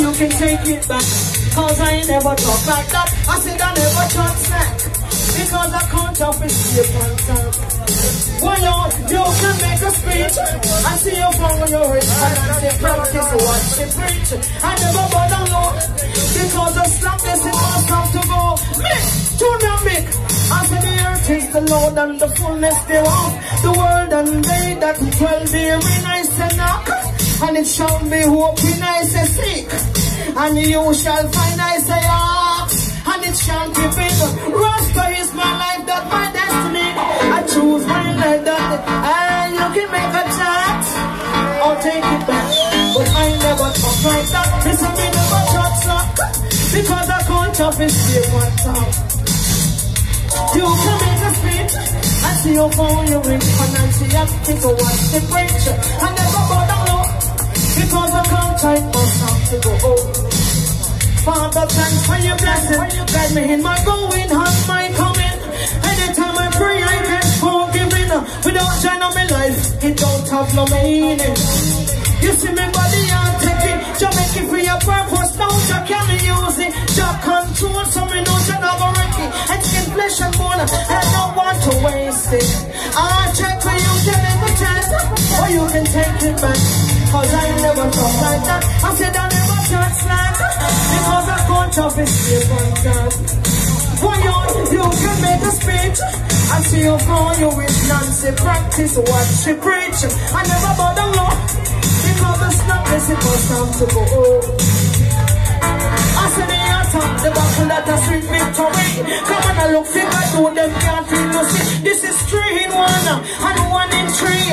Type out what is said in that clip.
you can take it back. Cause I ain't never talk like that. I said I never talk snack. Because I can't jump in shape on top. Why you, you can make a speech. I see you from when you're rich. And I say practice what she preach. I never bother no. Because the slackness it must have to go. Junior Mick. I said the earth is the Lord and the fullness thereof. The world and they that dwell therein. I. And it shall be hoping I say seek. And you shall find I say ask. And it shall be big. Rasta is my life, that my destiny. I choose my life that and you can make a chat or take it back. But I never talk like that. Listen, me never talk slack. Because I can't jump and stay one time. You can make a speech I see your phone, you ring and I see a people watch the preacher. I never bother Father, thanks for your blessing. Guide me in my going and my coming. Anytime I pray, I get forgiven. Without John on my life, it don't have no meaning. You see me body take it. Jah make it for your purpose. Now Jah can use it. Jah control, so me know Jah not go wreck it. And skin flesh and bone, I don't want to waste it. I check for you, can never chance, or you can take it back. Cause I never talk like that. I said I never. His slip on top. Why you, you can make a speech. I see you call you with Nancy practice what she preach. I never bother no. Because the slackness it must have to go. I said the atom, the battle that a sweet victory. Come on, I look figure, do them can't feel no see. This is three in one and one in three.